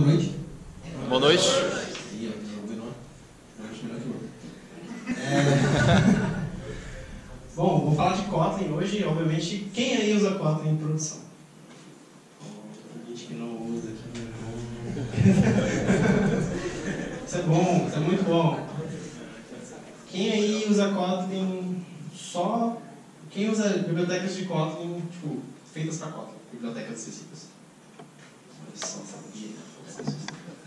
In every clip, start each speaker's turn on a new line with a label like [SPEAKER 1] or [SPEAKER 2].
[SPEAKER 1] Boa noite.
[SPEAKER 2] Boa noite.
[SPEAKER 1] É... Bom, vou falar de Kotlin hoje. Obviamente, quem aí usa Kotlin em produção? Tem gente que não usa aqui. Isso é bom, isso é muito bom. Quem aí usa Kotlin só... Quem usa bibliotecas de Kotlin, tipo, feitas para Kotlin? Bibliotecas específicas. Olha só, sabia.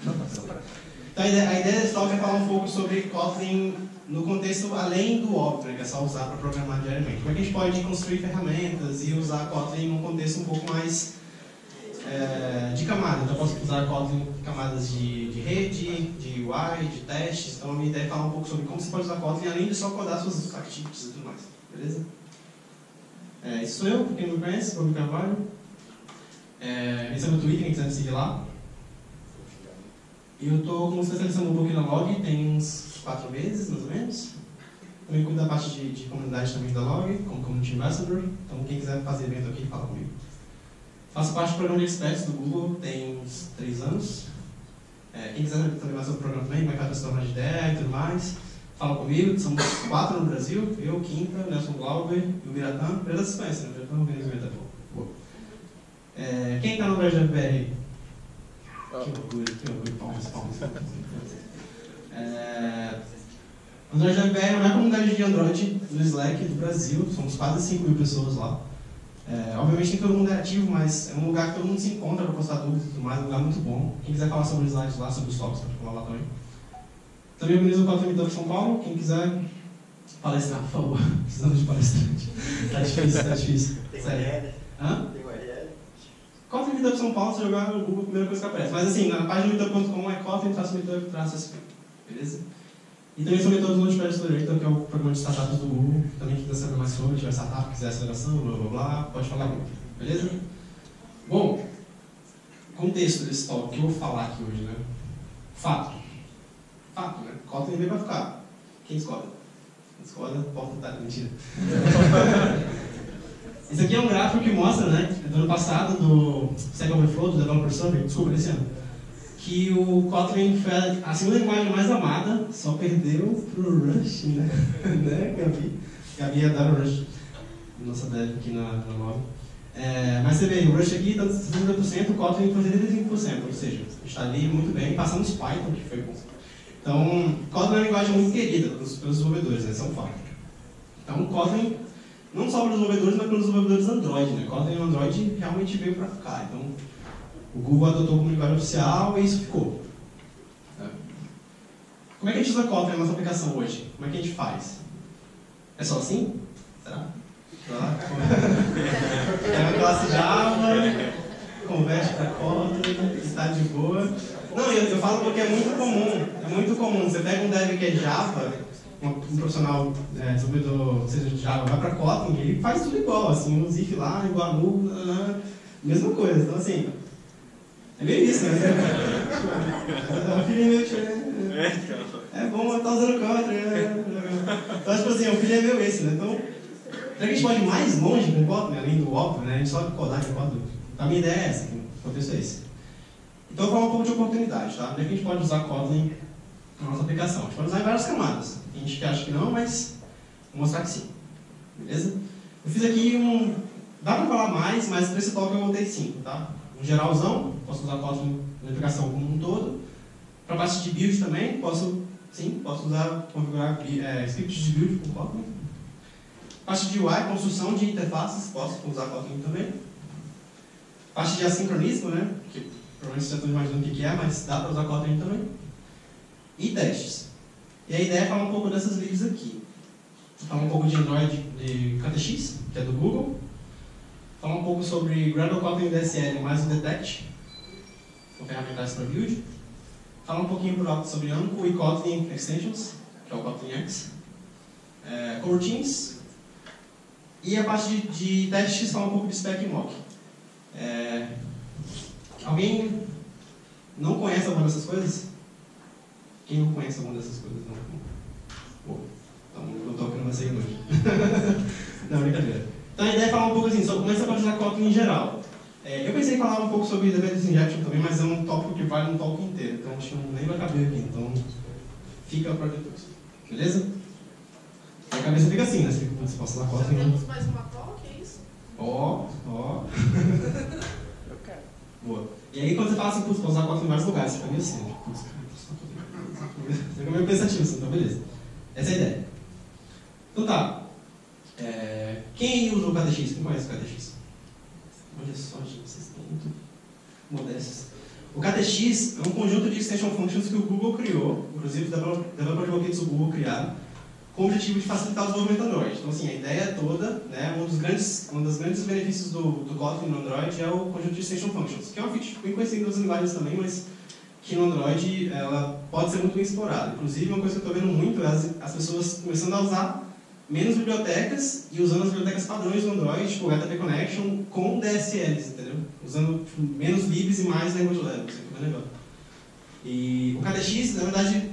[SPEAKER 1] Então, a ideia, desse talk é falar um pouco sobre Kotlin no contexto além do óbvio, né, que é só usar para programar diariamente. Como é que a gente pode construir ferramentas e usar Kotlin num contexto um pouco mais é, de camadas. Então, eu posso usar Kotlin em camadas de, de rede, de UI, de testes. Então, a minha ideia é falar um pouco sobre como você pode usar Kotlin além de só codar suas activities e tudo mais. Beleza? É, isso sou eu, quem me conhece, Bruno Carvalho. É, esse é meu Twitter, quem quiser me seguir lá. E eu estou especializando um pouquinho na log, tem uns quatro meses, mais ou menos. Também cuido da parte de, de comunidade também da log, como Community Ambassador. Então, quem quiser fazer evento aqui, fala comigo. Faço parte do programa de experts do Google, tem uns três anos. É, quem quiser saber mais sobre o programa também, mercado se tornar de ideia e tudo mais, fala comigo. Somos quatro no Brasil, eu, Quinta, Nelson Glauber e o Miratã. Miratã vocês conhecem, né? Miratã organiza o evento é, Quem está no Brasil BR É... Android MBR é a maior comunidade de Android no Slack do Brasil, somos quase 5 mil pessoas lá. É, obviamente tem todo mundo é ativo, mas é um lugar que todo mundo se encontra para postar dúvidas e tudo mais, é um lugar muito bom. Quem quiser falar sobre slides lá, sobre os toques, pode falar lá também. Também organizo o 4 Meetup São Paulo, quem quiser palestrar, por favor. Precisamos de palestrante. tá difícil, tá difícil.
[SPEAKER 3] Tem Sério.
[SPEAKER 1] Hã? Kotlin Meetup São Paulo, se jogar no Google, a primeira coisa que aparece. Mas assim, na página meetup.com é kotlin-meetup-sp. Beleza? E também sou mentor do Launchpad Accelerator, que é o programa de startups do Google. Também quem quiser saber mais sobre, tiver startup, quiser aceleração, blá blá blá, pode falar comigo. Beleza? Bom, contexto desse talk que eu vou falar aqui hoje, né? Fato. Fato, né? Kotlin veio pra ficar. Quem discorda? Quem discorda, porta tá. Mentira. Isso aqui é um gráfico que mostra, né, do ano passado, do Stack Overflow, do Developer Survey, desculpa, desse ano, que o Kotlin foi a segunda linguagem mais amada, só perdeu pro Rush, né, né Gabi? Gabi adora o Rush, nossa dev aqui na, na nova. É, mas você vê, o Rush aqui está 60%, o Kotlin foi 75%, ou seja, está ali muito bem, passamos Python, que foi bom. Então, Kotlin é uma linguagem muito querida pelos, pelos desenvolvedores, né, é um fato. Então, Kotlin não só para os desenvolvedores, mas para os desenvolvedores Android. Né? Kotlin Android realmente veio para ficar. Então, o Google adotou como linguagem oficial e isso ficou. É. Como é que a gente usa Kotlin na nossa aplicação hoje? Como é que a gente faz? É só assim? Será? Tá. É uma classe Java, converte para Kotlin, está de boa. Não, eu, eu falo porque é muito comum. É muito comum. Você pega um dev que é Java, um profissional é, desenvolvedor, seja de Java, vai para Kotlin, ele faz tudo igual, assim, um zip lá, igual a nu, mesma coisa. Então, assim, é meio isso, né? é filho meu, é bom, tá usando Kotlin, né? Então, tipo assim, o filho é meu esse, né? Então, será que a gente pode ir mais longe com Kotlin, além do óbvio, né? A gente só codar com Kotlin. A minha ideia é essa, o contexto é esse. Então, eu vou falar um pouco de oportunidade, tá? Onde é que a gente pode usar Kotlin na nossa aplicação? A gente pode usar em várias camadas. Tem gente que acha que não, mas vou mostrar que sim. Beleza? Eu fiz aqui um. Dá para falar mais, mas para esse talk eu botei 5, tá? Um geralzão, posso usar Kotlin na aplicação como um todo. Para parte de build também, posso, sim, posso usar, configurar é, scripts de build com Kotlin. Parte de UI, construção de interfaces, posso usar Kotlin também. Parte de assincronismo, né? Que provavelmente vocês já estão imaginando o que é, mas dá para usar Kotlin também. E testes. E a ideia é falar um pouco dessas livros aqui. Falar um pouco de Android de KTX, que é do Google. Falar um pouco sobre Gradle Kotlin DSL mais o Detect, com ferramentas para build. Falar um pouquinho por alto sobre Anko e Kotlin Extensions, que é o Kotlin X. É, coroutines. E a parte de, de testes, falar um pouco de spec e mock. É, alguém não conhece alguma dessas coisas? Quem não conhece alguma dessas coisas? Não. Bom, então eu tô aqui vai ser hoje. não, brincadeira. Então a ideia é falar um pouco assim, sobre você pode usar Kotlin em geral. É, eu pensei em falar um pouco sobre Database Injection também, mas é um tópico que vale um talk inteiro, então acho que nem vai caber aqui, então fica para depois. Beleza? A cabeça fica assim, né? Você fica, posso dar
[SPEAKER 2] Já
[SPEAKER 1] cota
[SPEAKER 2] temos mais uma talk, é isso?
[SPEAKER 1] Ó, ó.
[SPEAKER 3] Eu quero.
[SPEAKER 1] Boa. E aí quando você fala assim, putz, posso usar cota em vários lugares, você fica meio assim, né? Putz, cara, posso usar cota em- Você fica meio pensativo então beleza. Essa é a ideia. Então tá. É, Quem usa o KDX? Quem conhece o KDX? Olha só, gente, vocês estão muito modestos. O KTX é um conjunto de extension functions que o Google criou, inclusive os develop- developer advocates do Google criaram, com o objetivo de facilitar o desenvolvimento Android. Então, assim, a ideia toda, né, um dos grandes, um dos grandes benefícios do, do Kotlin no Android é o conjunto de extension functions, que é uma feature bem conhecida em outras linguagens também, mas que no Android ela pode ser muito bem explorada. Inclusive, uma coisa que eu estou vendo muito é as, as pessoas começando a usar menos bibliotecas e usando as bibliotecas padrões do Android, tipo HTTP Connection, com DSLs, entendeu? Usando tipo, menos libs e mais language levels, é bem legal. E o KDX, na verdade,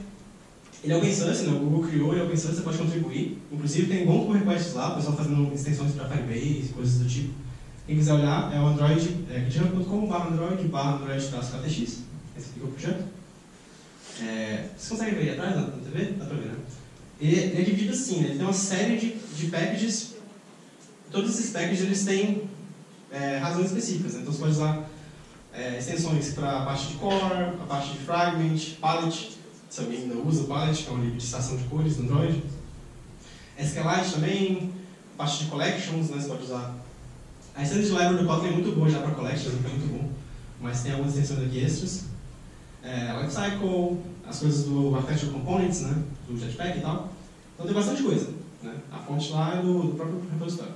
[SPEAKER 1] ele é open source, né? o Google criou, ele é open source, você pode contribuir. Inclusive, tem bons pull requests lá, o pessoal fazendo extensões para Firebase, coisas do tipo. Quem quiser olhar, é o Android, é github.com android barra android KTX. Esse aqui é o projeto. É, vocês conseguem ver aí atrás na, TV? Dá pra ver, né? Ele, é dividido assim, né? ele tem uma série de, de packages. Todos esses packages eles têm é, razões específicas. Né? Então você pode usar é, extensões para a parte de core, a parte de fragment, palette, se alguém ainda usa palette, que é uma limitação de cores no Android. SQLite também, parte de collections, né? você pode usar. A extensão de library do Kotlin é muito boa já para collections, é muito bom, mas tem algumas extensões aqui extras. É, Lifecycle, as coisas do Architecture Components, né? do Jetpack e tal. Então tem bastante coisa. Né? A fonte lá é do, do próprio repositório.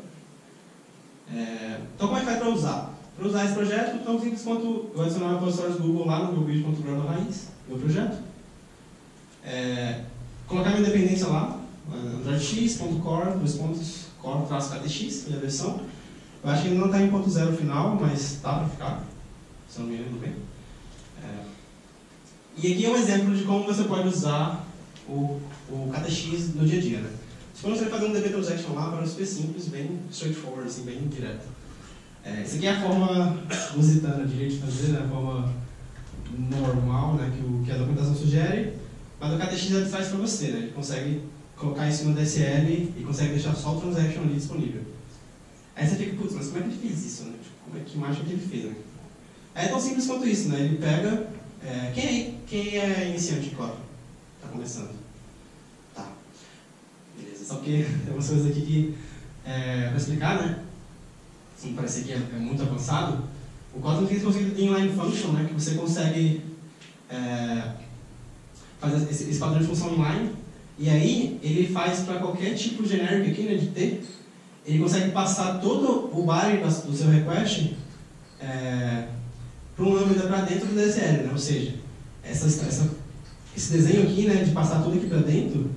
[SPEAKER 1] É, então como é que faz para usar? Para usar esse projeto, tão simples quanto eu adicionar repositórios Google lá no meu vídeo.grão raiz, meu projeto. É, colocar minha dependência lá, androidx.core, dois pontos, core traço ktx, minha versão. Eu acho que ele não está em ponto zero final, mas tá para ficar, se eu não me lembro bem. É, e aqui é um exemplo de como você pode usar o, o KTX no dia a dia. Né? Supondo você fazer um DB transaction lá, para super simples, bem straightforward, assim, bem direto. É, essa aqui é a forma lusitana, diria, de fazer, né? a forma normal né? que, o, que a documentação sugere, mas o KTX ele faz para você, né? ele consegue colocar isso no DSL e consegue deixar só o transaction ali disponível. Aí você fica, putz, mas como é que ele fez isso? Né? Tipo, como é que mágica que ele fez? Né? É tão simples quanto isso, né? ele pega é, quem, é, quem é iniciante em Kotlin? Está começando? Tá. Beleza. Só que tem umas coisas aqui que, é, para explicar, né? Sim, parece que é, é, muito avançado. O Kotlin tem esse conceito de inline function, né? Que você consegue é, fazer esse, esse padrão de função inline. E aí, ele faz para qualquer tipo genérico aqui, né? De T. Ele consegue passar todo o body do seu request é, para um lambda para dentro do DSL, né? ou seja, essa, essa, esse desenho aqui, né, de passar tudo aqui para dentro,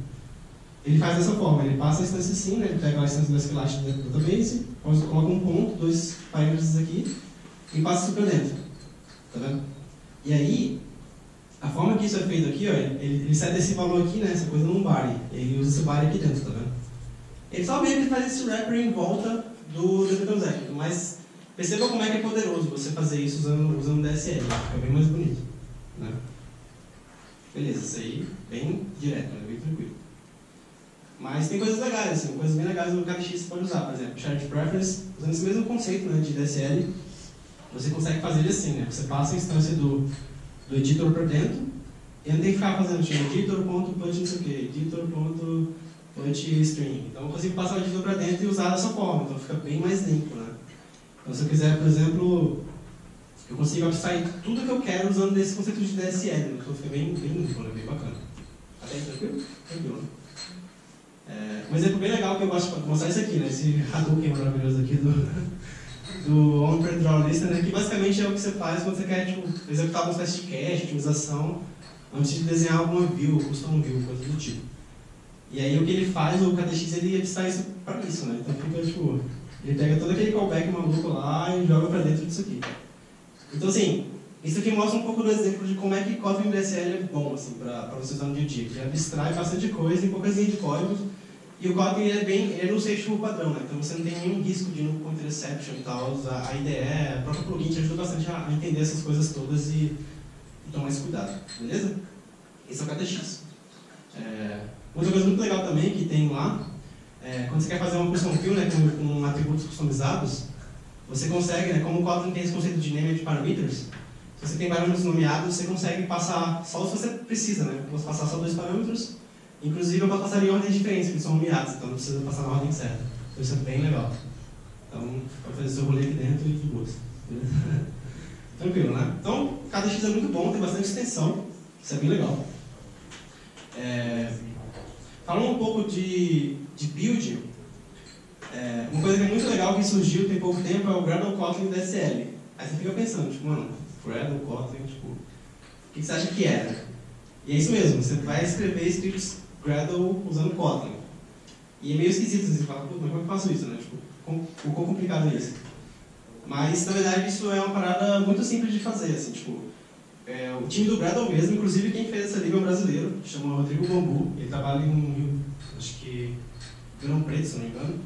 [SPEAKER 1] ele faz dessa forma, ele passa a instância assim, né, ele pega a instância do SQLite dentro do database, coloca um ponto, dois parênteses aqui, e passa isso para dentro, tá vendo? E aí, a forma que isso é feito aqui, ó, ele, ele seta esse valor aqui, né, essa coisa num body, ele usa esse body aqui dentro, tá vendo? Ele só meio que faz esse wrapper em volta do DB Transaction, mas Perceba como é que é poderoso você fazer isso usando, usando DSL, fica bem mais bonito. Né? Beleza, isso aí bem direto, né? bem tranquilo. Mas tem coisas legais, assim, coisas bem legais no KDX que você pode usar, por exemplo, Shared Preference, usando esse mesmo conceito né, de DSL, você consegue fazer ele assim, né? Você passa a instância do, do editor para dentro, e não tem que ficar fazendo tipo, editor.put não sei o que, editor.put string. Então eu consigo passar o editor para dentro e usar dessa forma, então fica bem mais limpo, né? Então, se eu quiser, por exemplo, eu consigo abstrair tudo que eu quero usando esse conceito de DSL, então fica bem, bem né? bem bacana. Até aí, tranquilo? Tranquilo? É, um exemplo bem legal que eu gosto de mostrar é esse aqui, né? esse Hadouken maravilhoso aqui do, do On-Prem Draw List, né? que basicamente é o que você faz quando você quer tipo, executar alguma espécie de cache, otimização, antes de desenhar alguma view, custom view, coisa do tipo. E aí o que ele faz, o KTX, ele abstrai isso para isso, né? Então fica tipo ele pega todo aquele callback maluco lá e joga para dentro disso aqui. Então, assim, isso aqui mostra um pouco do exemplo de como é que Kotlin DSL é bom, assim, para você usar no dia a dia. Ele abstrai bastante coisa em poucas linhas de código E o Kotlin é bem, ele não sei tipo padrão, né? Então você não tem nenhum risco de no point interception e tal. A, IDE, a própria plugin te ajuda bastante a entender essas coisas todas e, e tomar esse cuidado, beleza? Esse é o KTX. É, outra coisa muito legal também que tem lá, é, quando você quer fazer uma custom field né, com, com atributos customizados, você consegue, né, como o Kotlin tem esse conceito de name de parameters, se você tem parâmetros nomeados, você consegue passar só se você precisa, né? Você passar só dois parâmetros Inclusive, eu posso passar em ordens diferentes, porque são nomeados, então não precisa passar na ordem certa. Então, isso é bem legal. Então, pode fazer seu rolê aqui dentro e de boas. Tranquilo, né? Então, cada X é muito bom, tem bastante extensão. Isso é bem legal. É... Falando um pouco de, de build, é... uma coisa que é muito legal que surgiu tem pouco tempo é o Gradle Kotlin DSL. Aí você fica pensando, tipo, mano, Gradle Kotlin, tipo, o que você acha que era? E é isso mesmo, você vai escrever scripts Gradle usando Kotlin. E é meio esquisito, você fala, mas como é que eu faço isso, né? Tipo, o quão complicado é isso? Mas, na verdade, isso é uma parada muito simples de fazer, assim, tipo, é, o time do Gradle mesmo, inclusive quem fez essa liga é um brasileiro, chama Rodrigo Bambu, ele trabalha em, acho que, Grão Preto, se não me engano,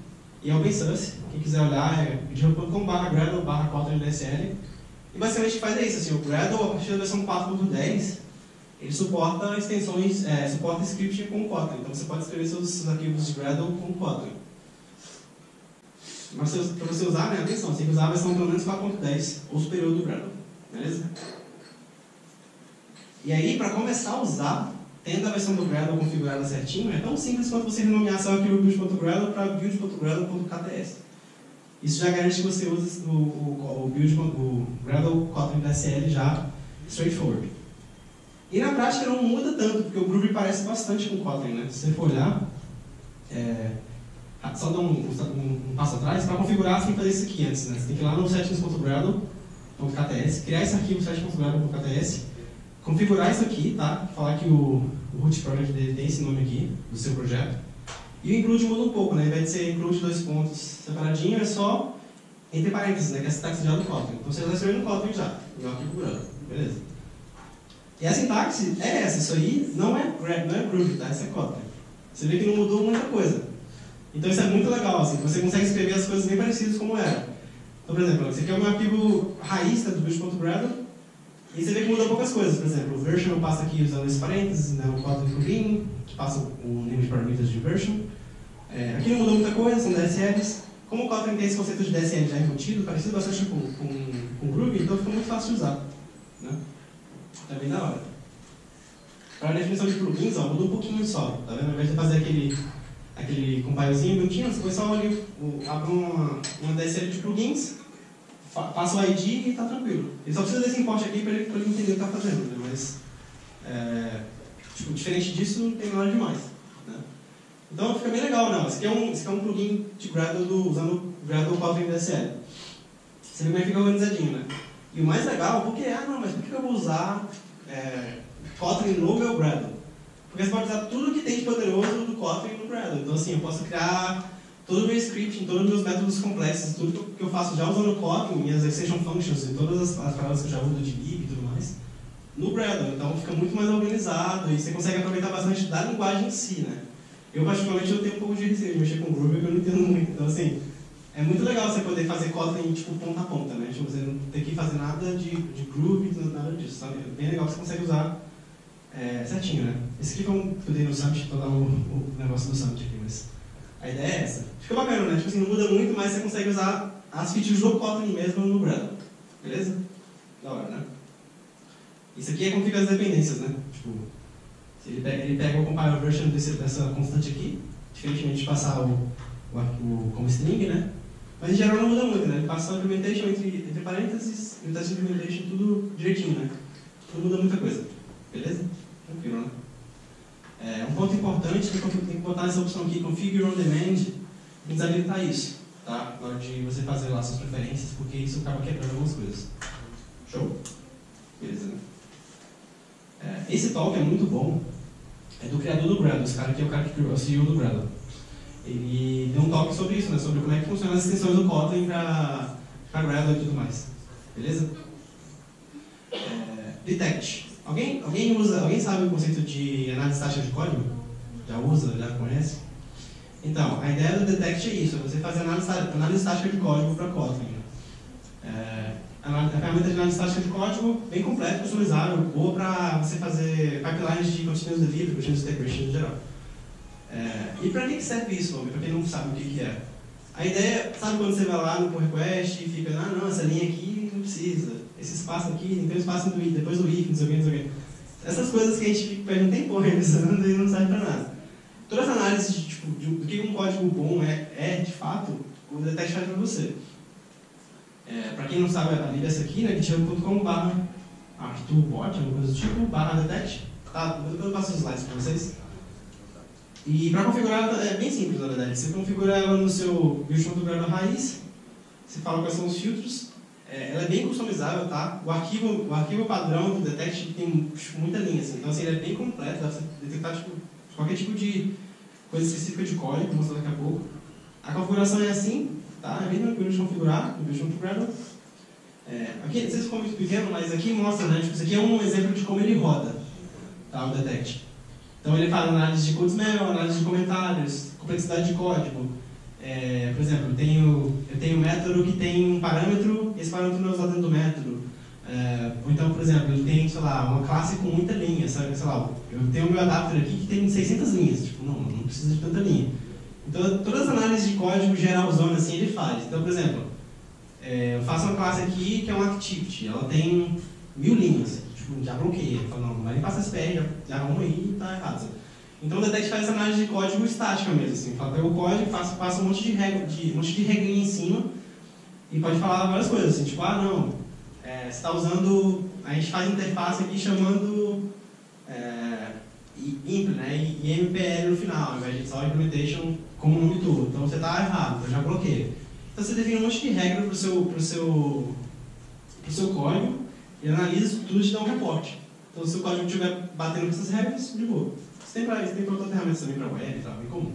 [SPEAKER 1] e é open source, quem quiser olhar é github.com barra Gradle barra Kotlin DSL, e basicamente faz é isso, assim, o Gradle, a partir da versão 4.10, ele suporta extensões, é, suporta script com Kotlin. Então você pode escrever seus, seus arquivos de Gradle com Kotlin. Mas para você usar, né, atenção, você tem que usar a versão pelo menos 4.10 ou superior do Gradle. Beleza? E aí, para começar a usar, tendo a versão do Gradle configurada certinho, é tão simples quanto você renomear seu arquivo build.gradle para build.gradle.kts. Isso já garante que você use o, o, o, build, o Gradle Kotlin DSL já straightforward. E na prática não muda tanto, porque o Groovy parece bastante com o Kotlin, né? Se você for olhar, é, só dar um, um, um, passo atrás, para configurar você tem que fazer isso aqui antes, né? Você tem que ir lá no settings.gradle.kts, criar esse arquivo settings.gradle.kts, configurar isso aqui, tá? Falar que o, o root project dele tem esse nome aqui, do seu projeto. E o include muda um pouco, né? Ao invés de ser include dois pontos separadinho, é só entre parênteses, né? Que é a sintaxe já do Kotlin. Então você já está escrevendo Kotlin já, no arquivo Gradle, beleza? E a sintaxe é essa, isso aí não é, não é Groovy, tá? Isso é Kotlin. Você vê que não mudou muita coisa. Então isso é muito legal, assim, você consegue escrever as coisas bem parecidas como era. Então, por exemplo, esse aqui é o meu arquivo raiz tá, do build.gradle, e você vê que muda poucas coisas. Por exemplo, o version eu passo aqui usando esse parênteses, né, o Kotlin plugin, passa o name de parameters de version. É, aqui não mudou muita coisa, são DSLs. Como o Kotlin tem esse conceito de DSL já embutido, parecido bastante com, com, com Groovy, então fica muito fácil de usar. Né? Tá bem da hora. Para a definição de plugins, ó, mudou um pouquinho só. Tá vendo? Ao invés de fazer aquele, aquele compilezinho bonitinho, você põe só ali, abre uma, uma DSL de plugins, passa o ID e tá tranquilo. Ele só precisa desse import aqui para ele, ele entender o que está fazendo. Né? Mas, é, tipo, diferente disso, não tem nada demais. Né? Então fica bem legal, não. Esse aqui é um, aqui é um plugin de Gradle do, usando Gradle Kotlin DSL. Você que fica organizadinho, né? E o mais legal, porque, ah, não, mas por que eu vou usar é, Kotlin no meu Gradle? Porque você pode usar tudo que tem de poderoso do Kotlin no Gradle. Então, assim, eu posso criar todo o meu scripting, todos os meus métodos complexos, tudo que eu faço já usando Kotlin, minhas extension functions e todas as, as palavras que eu já uso de lib e tudo mais, no Gradle. Então, fica muito mais organizado e você consegue aproveitar bastante da linguagem em si, né? Eu, particularmente, eu tenho um pouco de receio de mexer com Groovy, porque eu não entendo muito. Então, assim, é muito legal você poder fazer Kotlin tipo ponta a ponta, né? Tipo, você não ter que fazer nada de, de groove, nada disso, sabe? É bem legal que você consegue usar é, certinho, né? Que eu dei no Summit, vou dar o, o negócio do Summit aqui, mas a ideia é essa. Fica bacana, né? Tipo assim, não muda muito, mas você consegue usar as features do Kotlin mesmo no Gradle. Beleza? Da hora, né? Isso aqui é como fica as dependências, né? Tipo, ele pega, ele pega o compile version desse, dessa constante aqui, diferentemente de passar o, o, o como string, né? Mas em geral não muda muito, né? Ele passa a implementation entre, entre parênteses e o test implementation tudo direitinho, né? Não muda muita coisa. Beleza? Tranquilo, né? É, um ponto importante que tem que botar nessa opção aqui, Configure on Demand, desabilitar isso, tá? Na hora de você fazer lá suas preferências, porque isso acaba quebrando algumas coisas. Show? Beleza, né? É, esse talk é muito bom. É do criador do Gradle, esse cara aqui é o cara que criou, o CEO do Gradle ele deu um toque sobre isso, né? Sobre como é que funcionam as extensões do Kotlin para Gradle e tudo mais. Beleza? É, detect. Alguém, alguém, usa, alguém sabe o conceito de análise estática de código? Já usa, já conhece? Então, a ideia do Detect é isso, é você fazer análise, análise estática de código para Kotlin. É, a ferramenta de análise estática de código bem completa, customizável, boa para você fazer pipelines de continuous delivery, continuous integration em geral. É, e para que serve isso, Para quem não sabe o que, que é. A ideia, sabe quando você vai lá no pull request e fica, ah não, essa linha aqui não precisa, esse espaço aqui, tem espaço no if, depois o if, não sei o que, não sei o que. Essas coisas que a gente perde um tempo revisando e não serve para nada. Toda essa análise de, tipo, de, do que um código bom é, é de fato, o Detect faz para você. É, para quem não sabe, a lida é essa aqui, né, github.com barra arturbot, alguma coisa do tipo, barra detect. Tá, eu passo os slides para vocês. E para configurar é bem simples, na verdade. Você configura ela no seu virtual configurador raiz, você fala quais são os filtros, é, ela é bem customizável, tá? O arquivo, o arquivo padrão do Detect tem tipo, muita linha, assim, então assim, ele é bem completo, dá pra detectar tipo, qualquer tipo de coisa específica de código, vou mostrar daqui a pouco. A configuração é assim, tá? É bem tranquilo de configurar, no Visual Configurador. É, aqui, não sei se ficou muito pequeno, mas aqui mostra, né? Tipo, isso aqui é um exemplo de como ele roda, tá? O Detect. Então ele faz análise de code smell, análise de comentários, complexidade de código, é, por exemplo, eu tenho, eu tenho um método que tem um parâmetro, esse parâmetro não é usado dentro do método. É, ou então, por exemplo, ele tem, sei lá, uma classe com muita linha, sabe? sei lá, eu tenho o meu adapter aqui que tem 600 linhas, tipo, não, não precisa de tanta linha. Então, todas as análises de código geralzona assim ele faz. Então, por exemplo, é, eu faço uma classe aqui que é uma activity, ela tem mil linhas, tipo, já bloqueia, fala, não, vai nem passar SPR, já, já arruma aí tá errado. Sabe? Então o Detect faz análise de código estática mesmo, assim, pega o código, passa, passa um monte de regra, de, um monte de regrinha em cima e pode falar várias coisas, assim, tipo, ah não, é, você está usando, a gente faz interface aqui chamando é, IMP, né, e MPL no final, ao invés de só implementation como nome tudo. Então você está errado, então já bloqueia. Então você define um monte de regra para o seu, pro seu, pro seu código e analisa tudo e te dá um reporte. Então se o código estiver batendo com essas regras, de boa. Tem para tem outras ferramentas também para web e tal, bem comum.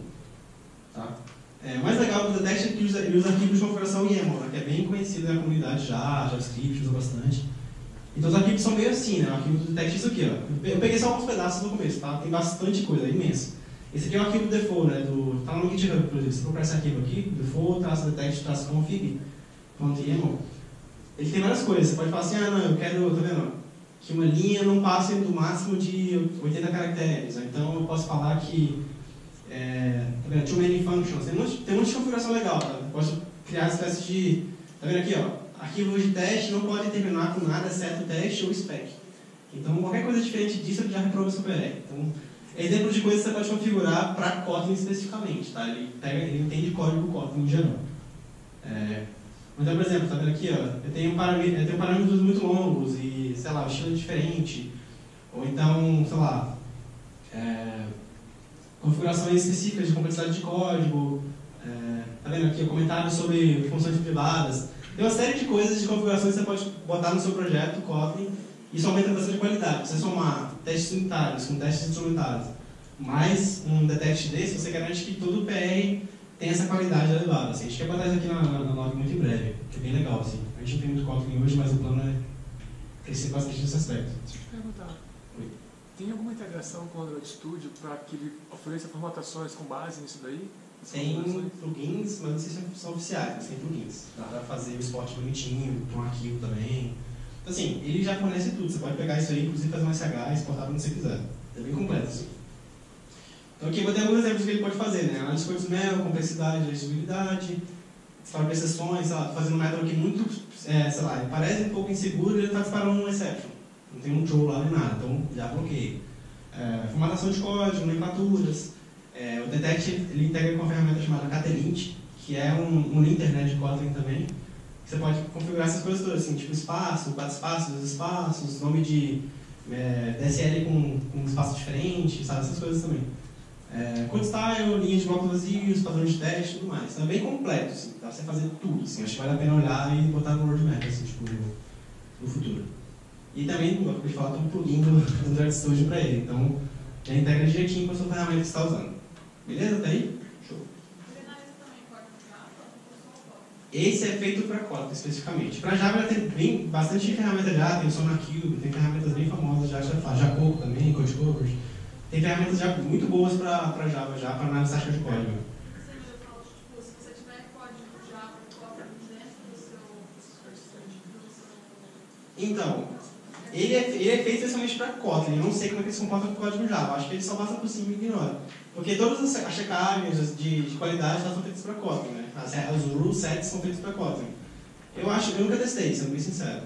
[SPEAKER 1] Tá? É, o mais legal do Detect é que usa, ele usa arquivos de configuração YAML, né, que é bem conhecido na comunidade já, JavaScript usa bastante. Então os arquivos são meio assim, né? O arquivo do Detect é isso aqui, ó. Eu peguei só alguns pedaços no começo, tá? Tem bastante coisa, é imenso. Esse aqui é o arquivo default, né? Do, tá no GitHub, por exemplo. Se procurar esse arquivo aqui, default, traço detect, traço config, YAML. Ele tem várias coisas. Você pode falar assim, ah, não, eu quero, tá vendo? Que uma linha não passe do máximo de 80 caracteres. Então eu posso falar que é, tá too many functions. Tem um monte, tem um monte de configuração legal. Tá? Eu posso criar uma espécie de. Tá vendo aqui, ó? Arquivos de teste não pode terminar com nada exceto teste ou spec. Então qualquer coisa diferente disso ele já reprova seu PRE. Então, é exemplo de coisas que você pode configurar para Kotlin especificamente. Tá? Ele, pega, ele entende código Kotlin em geral. É, então, por exemplo, tá vendo aqui, ó, eu tenho, eu tenho parâmetros muito longos e, sei lá, o estilo é diferente. Ou então, sei lá, é, configurações específicas de complexidade de código. É, tá vendo aqui, comentários sobre funções privadas. Tem uma série de coisas de configurações que você pode botar no seu projeto, Kotlin, e isso aumenta bastante a qualidade. Você somar testes unitários com testes instrumentais, mais um detect desse, você garante que todo o PR tem essa qualidade elevada. Assim. A gente quer botar isso aqui na, na, muito em breve, que é bem legal. Assim. A gente não tem muito Kotlin hoje, mas o plano é crescer bastante nesse aspecto.
[SPEAKER 2] Deixa eu te perguntar. Oi. Tem alguma integração com o Android Studio para que ele ofereça formatações com base nisso daí?
[SPEAKER 1] Tem plugins, mas não sei se são oficiais, mas tem plugins. Dá para fazer o esporte bonitinho, com um arquivo também. Então, assim, ele já fornece tudo. Você pode pegar isso aí, inclusive fazer um SH e exportar onde você quiser. É bem completo. Assim. Então aqui vou ter alguns exemplos que ele pode fazer, né? Análise de mel, complexidade, legibilidade, disparar exceções, sei lá, fazendo um método aqui muito, é, sei lá, parece um pouco inseguro ele está disparando um exception. Não tem um throw lá nem nada, então já bloqueei. É, formatação de código, nomenclaturas. É, o Detect ele integra com uma ferramenta chamada Ktlint, que é um, um linter né, de Kotlin também. Você pode configurar essas coisas todas, assim, tipo espaço, quatro espaços, dois espaços, nome de é, DSL com, com espaço diferente, sabe? Essas coisas também. É, code style, linha de blocos vazios, padrões de teste e tudo mais. Então é bem completo, assim, dá pra você fazer tudo. Assim, acho que vale a pena olhar e botar no roadmap, assim, tipo, no, futuro. E também, como eu falar, tem um plugin Android Studio para ele. Então, já integra direitinho com a sua ferramenta que você está usando. Beleza? Tá aí? Show. Esse é feito para Kotlin especificamente. Para Java já tem bem, bastante ferramenta já, tem o SonarQube, tem ferramentas bem famosas já, já. Jacoco também, Code Covers tem ferramentas já muito boas para Java, já para analisar de código. Então, ele é, ele é feito especialmente para Kotlin. Eu não sei como é que ele se comporta com código Java. Acho que ele só passa por cima e ignora. Porque todas as checagens de, de qualidade já são feitas para Kotlin, né? As, os rule sets são feitos para Kotlin. Eu acho, eu nunca testei, sendo bem sincero.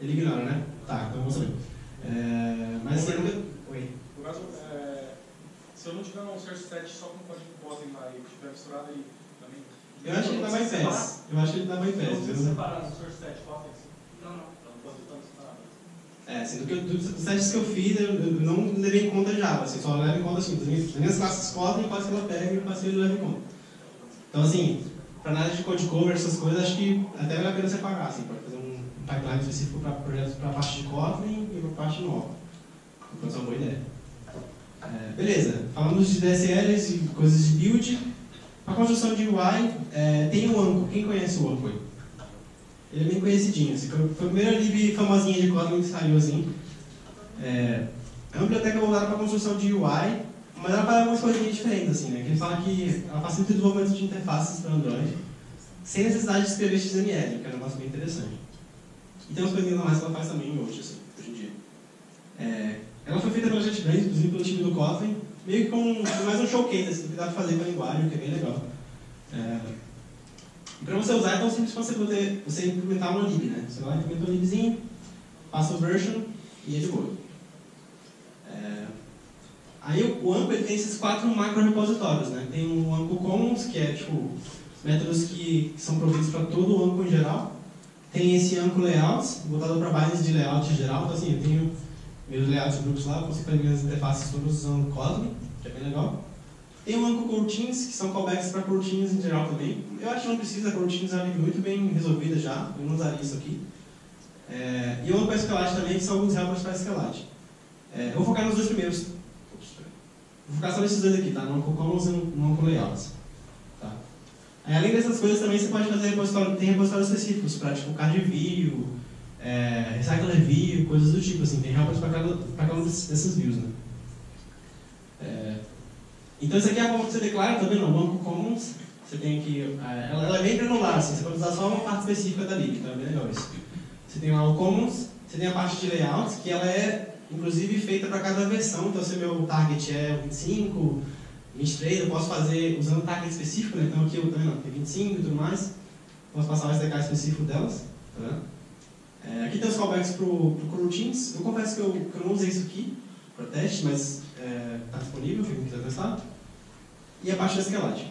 [SPEAKER 1] Ele ignora, né? Tá, então vamos saber. É... Mas assim, nunca... Oi?
[SPEAKER 2] No caso, é, se eu não tiver um source set só com código Kotlin lá e tiver misturado ele também...
[SPEAKER 1] Eu acho que ele dá mais pés. Eu acho que ele dá mais pés.
[SPEAKER 2] Você separar no source set Kotlin?
[SPEAKER 3] Não, não.
[SPEAKER 2] Então.
[SPEAKER 1] É, assim, do que, do, dos testes que eu fiz, eu, eu não levei em conta Java, assim, só levo em conta assim, das minhas, das minhas classes Kotlin, quase que ela pega e quase que ele leva em conta. Então, assim, para análise de code cover, essas coisas, acho que até vale a pena separar, assim, pode fazer pipeline específico para projetos para a parte de Kotlin e para a parte nova. Pode ser uma boa ideia. É, beleza, falamos de DSLs e coisas de build. A construção de UI, é, tem o Anko. Quem conhece o Anko aí? Ele é bem conhecidinho. Assim, foi, a primeira lib famosinha de Kotlin que saiu assim. É, é uma biblioteca voltada para construção de UI, mas ela faz algumas coisinhas diferentes. Assim, né? que ele fala que ela facilita o desenvolvimento de interfaces para Android, sem necessidade de escrever XML, que é um negócio bem interessante. E tem umas coisinhas mais que ela faz também hoje, assim, hoje em dia. É, ela foi feita pela JetBrains, inclusive pelo time do Kotlin, meio que com mais um showcase assim, que dá para fazer com a linguagem, que é bem legal. É, e para você usar é tão simples quanto você, você implementar uma lib, né? Você vai lá, implementa uma libzinho, passa o version e é de boa. É, aí o, Anko ele tem esses quatro macro repositórios, né? Tem o Anko Commons, que é tipo métodos que, são providos para todo o Anko em geral. Tem esse Anko Layouts, voltado para bases de layout geral. Então assim, eu tenho meus layouts grupos lá, consigo fazer minhas interfaces todas usando Kotlin, que é bem legal. Tem o Anko Coroutines, que são callbacks para coroutines em geral também. Eu acho que não precisa, coroutines é muito bem resolvida já, eu não usaria isso aqui. É, e o Anko SQLite também, que são alguns helpers para SQLite. É, eu vou focar nos dois primeiros. Vou focar só nesses dois aqui, tá? No Anko Commons e no Anko Layouts. Tá? Aí, além dessas coisas, também você pode fazer repositório, tem repositórios específicos para tipo card view, é, recycler view, coisas do tipo, assim, tem helpers para cada, cada uma dessas views, né? É, então isso aqui é a forma que você declara, tá vendo? O Banco Commons, você tem aqui, é, ela, ela é bem granular, assim, você pode usar só uma parte específica da então é bem legal isso. Você tem lá o Commons, você tem a parte de layouts, que ela é, inclusive, feita para cada versão, então se meu target é 25, 23, eu posso fazer usando target específico, né? então aqui eu também não, tem 25 e tudo mais, posso passar o SDK específico delas, tá? É, aqui tem os callbacks para o coroutines. Eu confesso que eu, que eu, não usei isso aqui para teste, mas está é, tá disponível, quem quiser testar. E a parte da SQLite.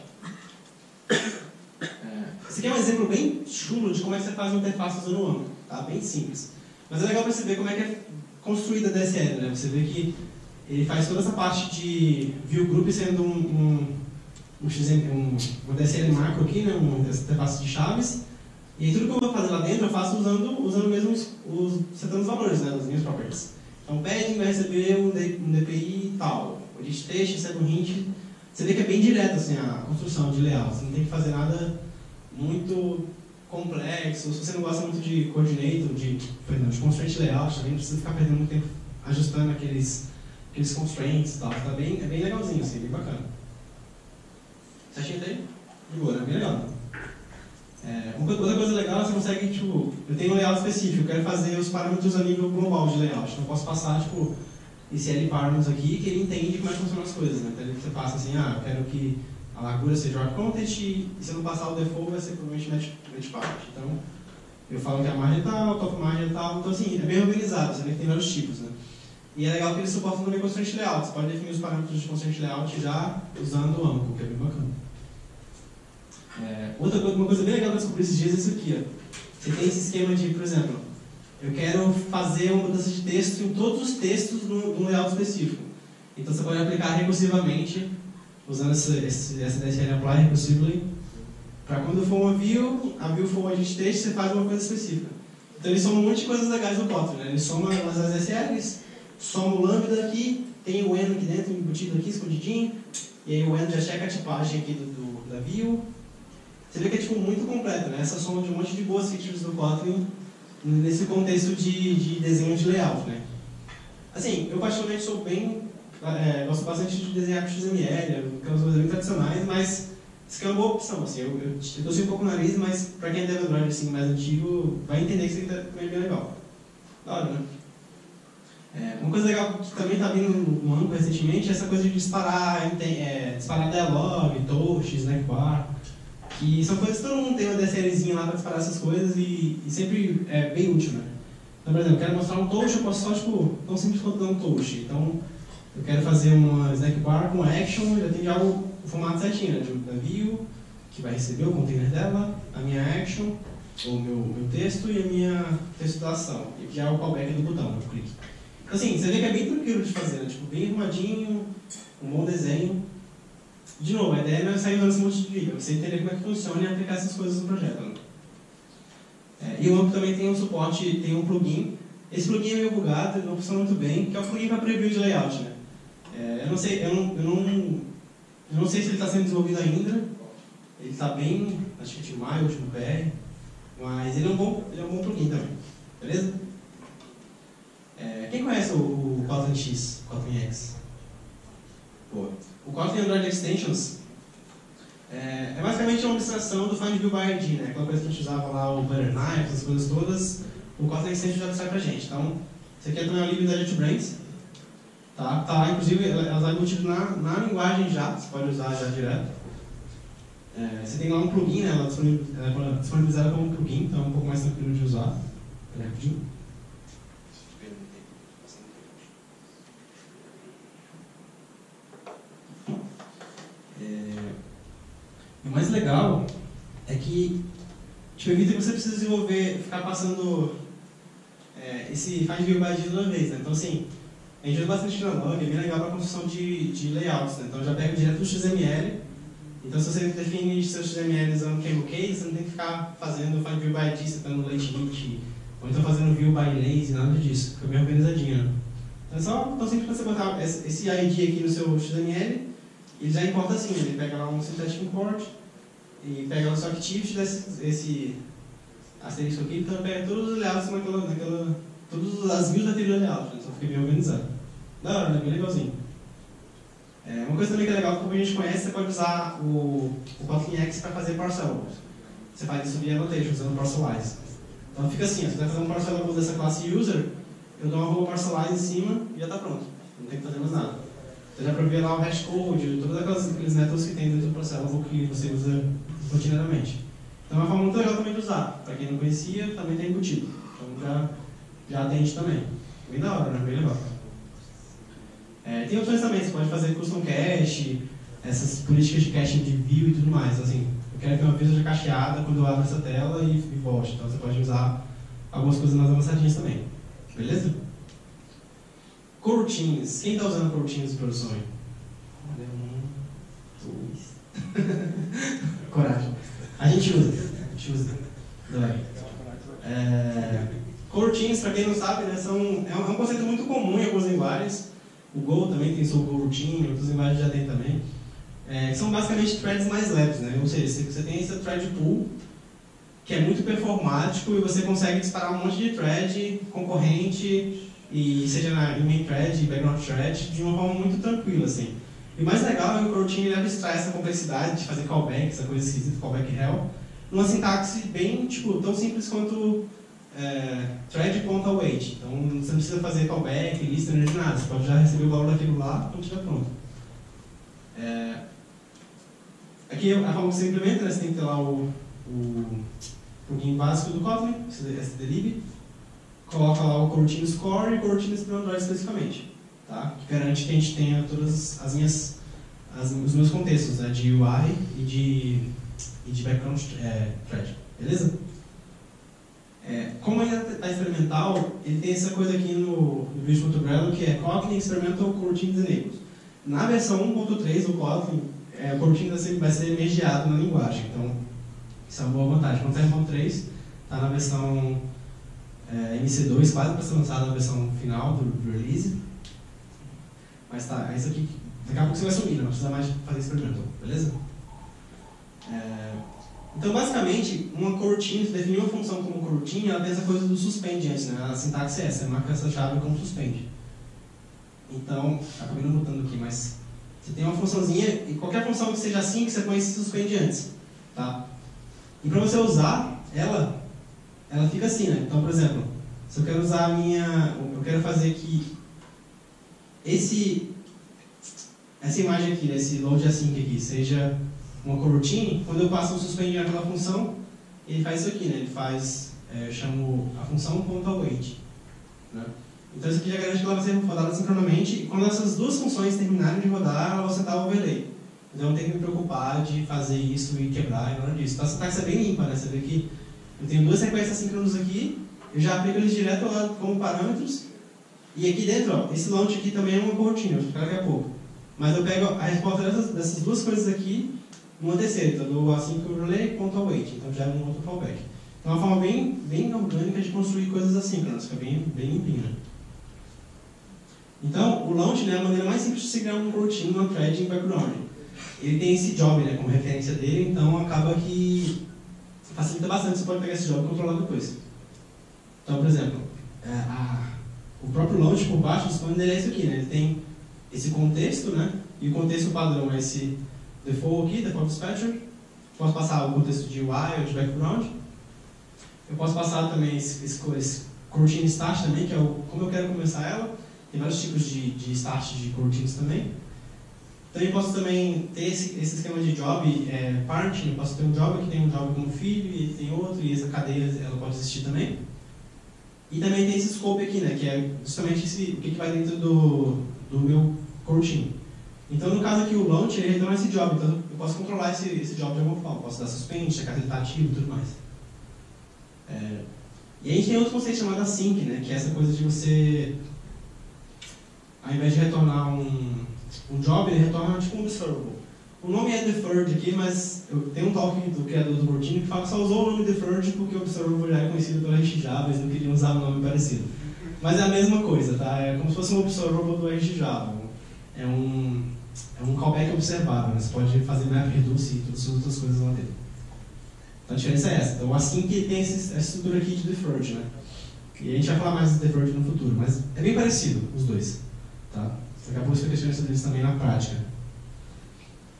[SPEAKER 1] É, esse aqui é um exemplo bem chulo de como é que você faz uma interface usando o Angular. Tá? Bem simples. Mas é legal perceber como é que é construída a DSL. Né? Você vê que ele faz toda essa parte de view group sendo um, um, um, um uma DSL macro aqui, né? uma interface de chaves e aí tudo que eu vou fazer lá dentro eu faço usando, usando mesmo os, os setando os valores, né, das minhas properties. Então padding vai receber um, um DPI tal, o list text recebe um hint. Você vê que é bem direto assim, a construção de layout, você não tem que fazer nada muito complexo. Se você não gosta muito de coordinator, de, de constraint layout, também não precisa ficar perdendo muito tempo ajustando aqueles, aqueles constraints e tal. Tá bem, é bem legalzinho, assim, bem bacana. Certinho até aí? De boa, né? Bem legal. É, outra coisa legal, você consegue, tipo, eu tenho um layout específico, eu quero fazer os parâmetros a nível global de layout. Então eu posso passar, tipo, esse L parâmetros aqui que ele entende como é que funcionam as coisas, né? Então você passa assim, ah, eu quero que a largura seja o content e se eu não passar o default vai ser provavelmente match, match part. Então eu falo que a margem é tal, top margem é tal, então assim, é bem organizado, você vê que tem vários tipos, né? E é legal que ele suporta também constraint layout, você pode definir os parâmetros de constraint layout já usando o Anko, que é bem bacana. É, outra coisa, uma coisa bem legal que eu descobri esses dias é isso aqui. Ó. Você tem esse esquema de, por exemplo, eu quero fazer uma mudança de texto em todos os textos num, layout específico. Então você pode aplicar recursivamente, usando esse, esse, essa DSL Apply Recursively, para quando for uma view, a view for uma de texto, você faz uma coisa específica. Então ele soma um monte de coisas legais no Kotlin. Né? Ele soma as DSLs, soma o lambda aqui, tem o N aqui dentro, embutido aqui, escondidinho, e aí o N já checa a tipagem aqui do, do da view, você vê que é tipo, muito completo, né? Essa soma de um monte de boas features do Kotlin nesse contexto de, de desenho de layout, né? Assim, eu particularmente sou bem... É, gosto bastante de desenhar com XML, aquelas coisas bem tradicionais, mas isso é uma boa opção, assim, eu, eu, eu torci um pouco o nariz, mas pra quem é Android assim, mais antigo, vai entender que isso aqui tá- é bem legal. Da hora, né? É, uma coisa legal que também está vindo no Anco recentemente é essa coisa de disparar, é, disparar dialog, touch, snackbar, que são coisas que todo mundo tem uma DSLzinha lá para disparar essas coisas e, e, sempre é bem útil, né? Então, por exemplo, eu quero mostrar um touch, eu posso só, tipo, tão simples quanto dar um touch. Então, eu quero fazer uma snackbar com action, já tem já o, o formato certinho, né? View, que vai receber o container dela, a minha action, o meu, meu texto e a minha texto da ação. E já é o callback do botão, eu clique. Assim, você vê que é bem tranquilo de fazer, né? Tipo, bem arrumadinho, um bom desenho. De novo, a ideia não é sair dando esse monte de dica, é você entender como é que funciona e aplicar essas coisas no projeto. Né? É, e o Amp também tem um suporte, tem um plugin. Esse plugin é meio bugado, ele não funciona muito bem, que é o plugin para preview de layout, né? É, eu não sei, eu não, eu não, eu não sei se ele está sendo desenvolvido ainda. Ele está bem, acho que é de maio, último PR, mas ele é um bom, ele é um bom plugin também. Beleza? É, quem conhece o, o Kotlin X, Kotlin X? Boa. O Kotlin Android Extensions é, é, basicamente uma abstração do Find by ID, né? Aquela coisa que a gente usava lá, o Butter Knife, essas coisas todas, o Kotlin Extensions já abstrai pra gente. Então, isso aqui é também o livro da JetBrains. Tá? tá lá, inclusive, ela é embutido na, na linguagem já, você pode usar já direto. É, você tem lá um plugin, né? ela é disponibilizada como plugin, então é um pouco mais tranquilo de usar. Peraí, rapidinho. O mais legal é que tipo, evita que você precisa desenvolver, ficar passando é, esse faz view by toda vez. Né? Então, assim, a gente usa bastante Dialog, é bem legal para construção de, de layouts. Né? Então, já pega direto do XML. Então, se você define seu XML usando camel case, você não tem que ficar fazendo find view by ID, setando late ou então fazendo view by lazy, nada disso. Fica bem organizadinho. Né? Então, é só tão simples você botar esse ID aqui no seu XML, ele já importa assim, ele pega lá um synthetic import, e pega o socktips desse esse asterisco aqui, então pega todos os layouts naquela, naquela todas as views daquele layout, né? só fica bem organizado. Da hora, né? Bem legalzinho. É, uma coisa também que é legal, como a gente conhece, você pode usar o, o Kotlin X para fazer parcel. Você faz isso via annotation, usando parcelize. Então fica assim, ó, você vai fazer um parcel dessa classe user, eu dou uma arroba parcelize em cima e já está pronto. Não tem que fazer mais nada. Você já provê lá o hashcode, todos aqueles, métodos que tem dentro do parcel que você usa rotineiramente. Então é uma forma muito legal também de usar. Para quem não conhecia, também está embutido. Então já, já atende também. Bem da hora, né? Bem legal. É, tem opções também, você pode fazer custom cache, essas políticas de cache de view e tudo mais. Assim, eu quero que uma vez seja cacheada quando eu abro essa tela e, e volte. Então você pode usar algumas coisas mais avançadinhas também. Beleza? Coroutines. Quem está usando coroutines de produção aí? Olha, um, dois. Coragem. A gente usa. A gente usa. É, coroutines, para quem não sabe, né, são, é um, é um conceito muito comum em algumas linguagens. O Go também tem seu coroutine, outras linguagens já tem também. É, são basicamente threads mais leves, né? Ou seja, você tem esse thread pool, que é muito performático e você consegue disparar um monte de thread concorrente, e seja na main thread, background thread, de uma forma muito tranquila, assim. E o mais legal é que o coroutine ele abstrai essa complexidade de fazer callback, essa coisa esquisita, callback hell, numa sintaxe bem, tipo, tão simples quanto é, thread.await. Então, você não precisa fazer callback, lista, nem nada. Você pode já receber o valor daquilo lá quando estiver pronto. É, aqui, a forma que você implementa, né, você tem que ter lá o, o plugin básico do Kotlin, stdlib, coloca lá o coroutine score e o coroutine para Android especificamente tá? que garante que a gente tenha todas as minhas, as, os meus contextos né? de UI e de, e de background é, thread. Beleza? É, como ainda está experimental, ele tem essa coisa aqui no, no Visual.Gradle que é Kotlin Experimental Coroutines Enabled. Na versão 1.3 do Kotlin, é, o ser, vai ser mediado na linguagem. Então, isso é uma boa vantagem. Quando está em 1.3, está na versão é, MC2, quase para ser lançada na versão final do, do release. Mas tá, é isso aqui. Daqui a pouco você vai subir, não precisa mais fazer experimento, beleza? É, então, basicamente, uma coroutine, definir uma função como coroutine, ela tem essa coisa do suspend antes, né? A sintaxe é essa, marca essa chave como suspend. Então, acabei não botando aqui, mas Você tem uma funçãozinha, e qualquer função que seja assim, que você põe esse suspende antes. Tá? E para você usar ela, ela fica assim, né? Então, por exemplo, se eu quero usar a minha. Eu quero fazer que esse, essa imagem aqui, esse load async aqui, seja uma coroutine, quando eu passo um suspend naquela função, ele faz isso aqui, né? Ele faz, é, eu chamo a função ponto await. Né? Então isso aqui já garante que ela vai ser rodada sincronamente e quando essas duas funções terminarem de rodar, ela vai sentar o overlay. Então eu não tenho que me preocupar de fazer isso e quebrar e nada disso. Então a sintaxe é bem limpa, né? Você vê que eu tenho duas sequências síncronas aqui, eu já aplico eles direto lá como parâmetros e aqui dentro, ó, esse launch aqui também é uma coroutine, eu vou explicar daqui a pouco. Mas eu pego a resposta dessas, dessas duas coisas aqui uma terceira, então eu dou assim que eu relay ponto await, então já é um outro fallback. Então é uma forma bem, bem orgânica de construir coisas assíncronas, fica bem, bem limpinho. Né? Então, o launch né, é a maneira mais simples de se criar um routine, uma thread em background. Ele tem esse job né, como referência dele, então acaba que facilita bastante, você pode pegar esse job e controlar depois. Então, por exemplo, é, a, o próprio launch por baixo, o dele é isso aqui, né? ele tem esse contexto, né? e o contexto padrão é esse default aqui, default dispatcher. Posso passar o contexto de UI ou de background. Eu posso passar também esse, esse, esse coroutine start também, que é o, como eu quero começar ela. Tem vários tipos de, de start de coroutines também. Também posso também ter esse, esse esquema de job é. Eu posso ter um job que tem um job como filho e tem outro, e essa cadeia ela pode existir também. E também tem esse scope aqui, né, que é justamente esse, o que, que vai dentro do, do meu coroutine. Então, no caso aqui, o launch, ele retorna esse job. Então, eu posso controlar esse, esse job de alguma forma. Posso dar suspend, checar se ele está ativo e tudo mais. É... E a gente tem outro conceito chamado async, né? Que é essa coisa de você, ao invés de retornar um, um job, ele retorna tipo um observable. O nome é deferred aqui, mas eu tenho um talk do criador do Routine que fala que só usou o nome deferred porque o observable já é conhecido pela RxJava, eles não queriam usar um nome parecido. Mas é a mesma coisa, tá? É como se fosse um observable do RxJava. É um é um callback observável, né? você pode fazer map reduce e todas as outras coisas lá dentro. Então a diferença é essa. Então assim que tem essa estrutura aqui de deferred, né? E a gente vai falar mais de deferred no futuro, mas é bem parecido os dois. Tá? Daqui a pouco você vai questionar deles também na prática.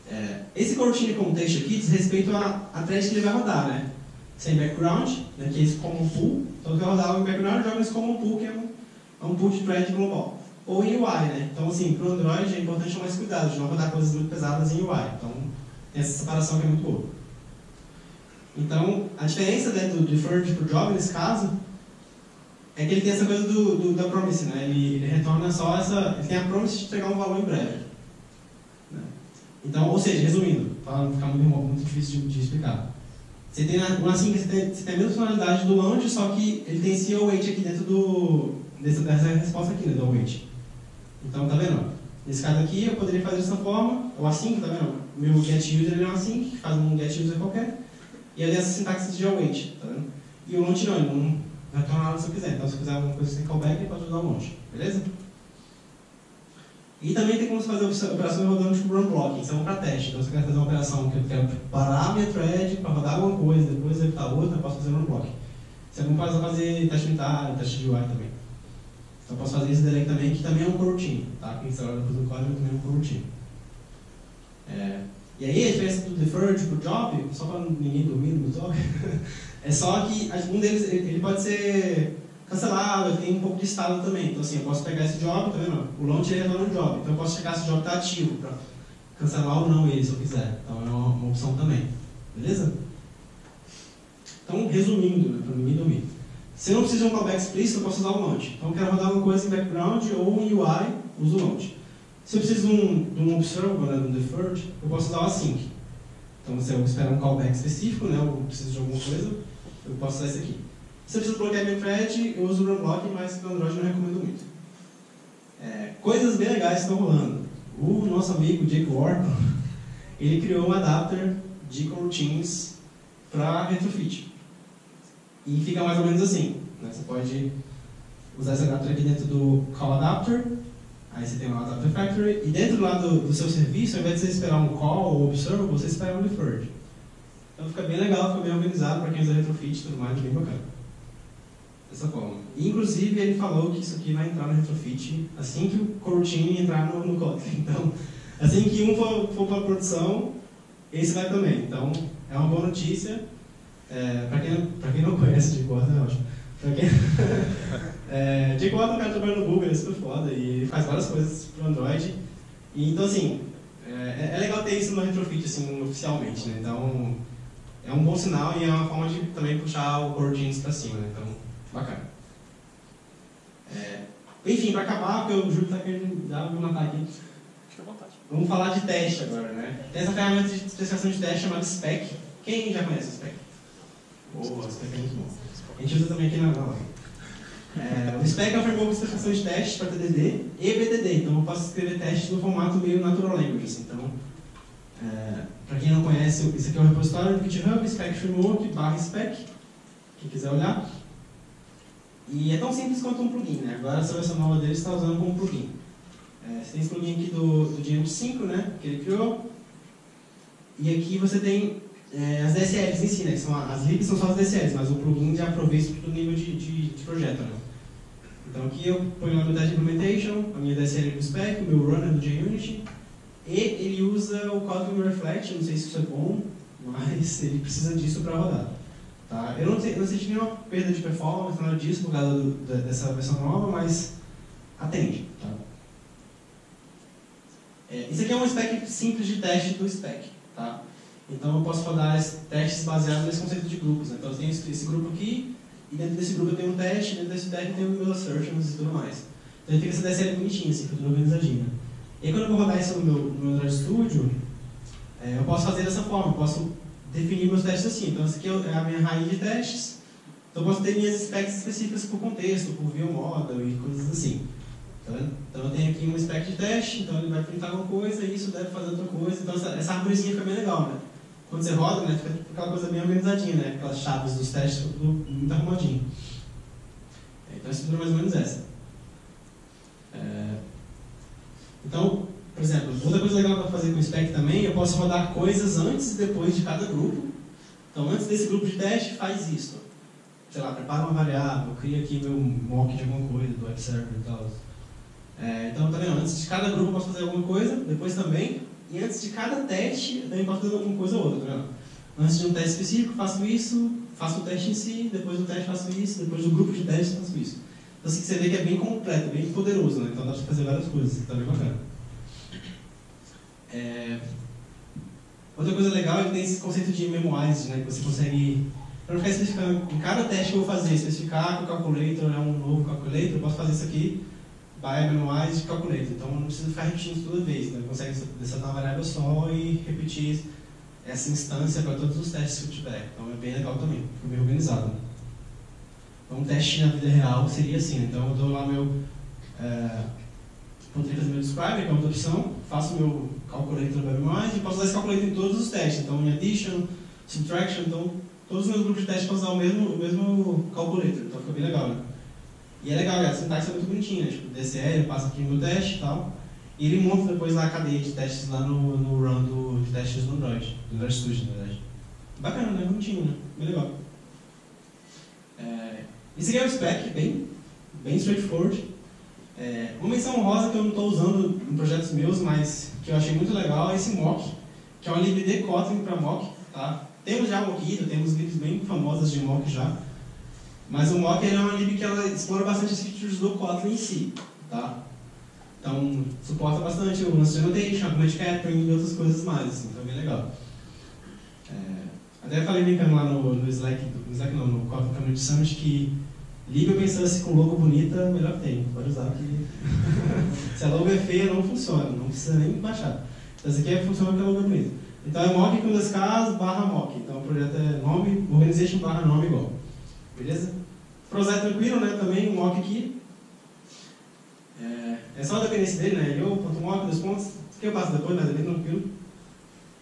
[SPEAKER 1] É, esse coroutine context aqui diz respeito à, à thread que ele vai rodar, né? Sem background, né, que é esse common pool. Então, vai rodar o background joga esse common pool, que é um, é um pool de thread global ou em UI, né? Então, assim, para o Android é importante tomar esse cuidado de não rodar coisas muito pesadas em UI. Então, tem essa separação que é muito boa. Então, a diferença né, do deferred para o job, nesse caso, é que ele tem essa coisa do, do da promise, né? Ele, ele, retorna só essa... Ele tem a promise de entregar um valor em breve. Né? Então, ou seja, resumindo, para não ficar muito, muito difícil de, de explicar. Você tem uma assim, você tem, você tem a mesma funcionalidade do launch, só que ele tem esse await aqui dentro do, dessa, dessa resposta aqui, né, do await. Então, tá vendo? Nesse caso aqui, eu poderia fazer dessa forma, ou assim, tá vendo? O meu get user é um async, que faz um get user qualquer, e ali essa sintaxe de await, tá vendo? E o launch não, ele não retorna nada se eu quiser. Então, se quiser alguma coisa sem callback, pode usar o launch, beleza? E também tem como fazer operações rodando tipo run blocking, isso é um para teste. Então, se eu quero fazer uma operação que eu quero parar minha thread para rodar alguma coisa, depois executar outra, eu posso fazer run blocking. Você não pode fazer teste unitário, teste de UI também. Então posso fazer delay também, que também é um coroutine, tá? Quem instala depois do código também é um coroutine. É, e aí a diferença do deferred para o job, só para ninguém dormir no talk, é só que um deles ele pode ser cancelado, ele tem um pouco de estado também. Então assim, eu posso pegar esse job, tá vendo? O launch ele retorna no job, então eu posso checar se o job está ativo para cancelar ou não ele, se eu quiser. Então é uma, uma opção também. Beleza? Então, resumindo, né, para ninguém dormir. Se eu não preciso de um callback explícito, eu posso usar o launch. Então, eu quero rodar uma coisa em background ou em UI, uso o launch. Se eu preciso de um, de um observer, né, de um deferred, eu posso usar o async. Então, se eu esperar um callback específico, né, eu preciso de alguma coisa, eu posso usar esse aqui. Se eu preciso bloquear meu thread, eu uso o runblock, mas para Android não recomendo muito. É, coisas bem legais estão rolando. O nosso amigo Jake Wharton, ele criou um adapter de coroutines para retrofit. E fica mais ou menos assim. Né? Você pode usar esse adapter aqui dentro do call adapter, aí você tem um adapter factory, e dentro lá do, do seu serviço, ao invés de você esperar um call ou observable, você espera um deferred. Então fica bem legal, fica bem organizado para quem usa retrofit e tudo mais, bem bacana. Dessa forma. E, inclusive, ele falou que isso aqui vai entrar no retrofit assim que o coroutine entrar no, no Kotlin. Então, assim que um for, for para produção, esse vai também. Então, é uma boa notícia. É, para quem, quem não conhece Jake Wharton, é ótimo. Pra quem... é, Wharton é um cara trabalha no Google, ele é super foda e faz várias coisas para Android. E, então, assim, é, é, legal ter isso no retrofit, assim, oficialmente, né? Então, é um bom sinal e é uma forma de também puxar o Core Jeans para cima, né? Então, bacana. É, enfim, para acabar, porque o Júlio está querendo já me matar aqui.
[SPEAKER 2] Fique à vontade.
[SPEAKER 1] Vamos falar de teste agora, né? Tem essa ferramenta de especificação de teste chamada Spec. Quem já conhece o Spec? Boa, o Spec é muito bom. A gente usa também aqui na aula. É, o Spec framework de especificação de testes para TDD e BDD, então eu posso escrever testes no formato meio natural language. Assim. Então, é, para quem não conhece, isso aqui é o repositório do GitHub, Spec Framework, barra Spec, quem quiser olhar. E é tão simples quanto um plugin, né? Agora essa versão nova dele está usando como plugin. É, você tem esse plugin aqui do, do GM5, né? Que ele criou. E aqui você tem é, as DSLs em si, né? Que são, as libs são só as DSLs, mas o plugin já provê isso do nível de, de, de, projeto, né? Então aqui eu ponho lá meu teste implementation, a minha DSL do spec, o meu runner do JUnity, e ele usa o Kotlin Reflect, não sei se isso é bom, mas ele precisa disso para rodar. Tá? Eu não, não senti nenhuma perda de performance, nada disso por causa do, dessa versão nova, mas atende. Tá? É, isso aqui é um spec simples de teste do spec. Tá? Então eu posso rodar testes baseados nesse conceito de grupos. Né? Então eu tenho esse, grupo aqui, e dentro desse grupo eu tenho um teste, dentro desse teste eu tenho meus assertions e tudo mais. Então ele fica essa DSL bonitinha, assim, tudo organizadinho. E aí quando eu vou rodar isso no meu, no meu Android Studio, é, eu posso fazer dessa forma, eu posso definir meus testes assim. Então, essa aqui é a minha raiz de testes. Então, eu posso ter minhas specs específicas por contexto, por view model e coisas assim. Então, eu tenho aqui uma spec de teste, então ele vai printar alguma coisa e isso deve fazer outra coisa. Então, essa, essa árvorezinha fica bem legal, né? Quando você roda, né, fica aquela coisa bem organizadinha, né? Aquelas chaves dos testes, tudo muito arrumadinho. Então, a estrutura é mais ou menos essa. É... Então, por exemplo, outra coisa legal para fazer com o spec também, eu posso rodar coisas antes e depois de cada grupo. Então, antes desse grupo de teste, faz isso. Sei lá, prepara uma variável, cria aqui meu mock de alguma coisa, do web server e tal. É, então, tá vendo? Antes de cada grupo eu posso fazer alguma coisa, depois também. E antes de cada teste, eu posso fazer alguma coisa ou outra, vendo? Antes de um teste específico, faço isso, faço o teste em si, depois do teste faço isso, depois do grupo de teste faço isso. Então, assim, você vê que é bem completo, bem poderoso, né? Então dá para fazer várias coisas, tá bem bacana. É... Outra coisa legal é que tem esse conceito de memorize, né, que você consegue, para não ficar especificando, em cada teste que eu vou fazer, especificar que o calculator é um novo calculator, eu posso fazer isso aqui, by memorize calculator. Então não precisa ficar repetindo toda vez, né? consegue desatar uma variável só e repetir essa instância para todos os testes que eu tiver. Então é bem legal também, fica bem organizado. Então um teste na vida real seria assim, então eu dou lá meu. É, meu describe, que é outra opção, faço meu calculator mais e posso usar esse calculator em todos os testes. Então, em addition, subtraction, então todos os meus grupos de testes posso usar o mesmo, o mesmo calculator. Então, fica bem legal, né? E é legal, a sintaxe é muito bonitinha, né? Tipo, DCL, eu passo aqui no teste e tal. E ele monta depois lá a cadeia de testes lá no, no run do, de testes do Android, do Android Studio, na verdade. Bacana, né? Bonitinho, né? Bem legal. É, esse aqui é o spec, bem, bem straightforward. É, uma menção honrosa que eu não estou usando em projetos meus, mas que eu achei muito legal é esse mock, que é uma de Kotlin para mock. Tá? Temos já Mockito, temos libs bem famosas de mock já, mas o mock é uma lib que ela explora bastante as features do Kotlin em si. Tá? Então, suporta bastante o lance de annotation, command capturing e outras coisas mais, assim, então é bem legal. É, até falei brincando lá no, no Slack, no Slack não, no Kotlin Community Summit, que Liga pensando assim com logo bonita, melhor que tem. Pode usar que. Se a logo é feia, não funciona, não precisa nem baixar. Então, essa aqui é, funciona porque a logo é bonita. Então é mock com dois casos barra mock. Então o projeto é nome, organization barra nome igual. Beleza? Projeto tranquilo, né? Também o mock aqui. É, é só a dependência dele, né? Eu, ponto dois pontos. Aqui eu passo depois, mas é bem tranquilo.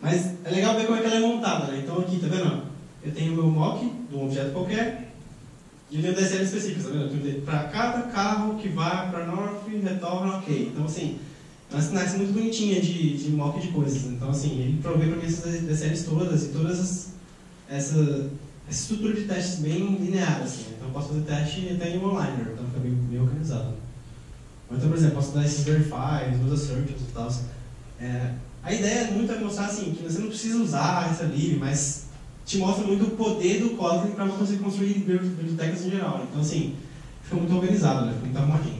[SPEAKER 1] Mas é legal ver como é que ela é montada, né? Então aqui, tá vendo? Eu tenho o meu mock de um objeto qualquer. E linha DSL específica, tá vendo? Para cada carro que vai para North, retorna ok. Então, assim, é uma sintaxe muito bonitinha de, de mock de coisas. Então, assim, ele provê para mim essas DSLs todas e todas as, essa, essa estrutura de testes bem linear, assim. Então, eu posso fazer teste até em one-liner, então fica bem, bem organizado. Ou então, por exemplo, posso dar esses verifies, meus assertions e tal. É, a ideia muito é mostrar assim, que você não precisa usar essa lib, mas te mostra muito o poder do Kotlin para você construir bibliotecas em geral. Então, assim, fica muito organizado, né? fica muito arrumadinho.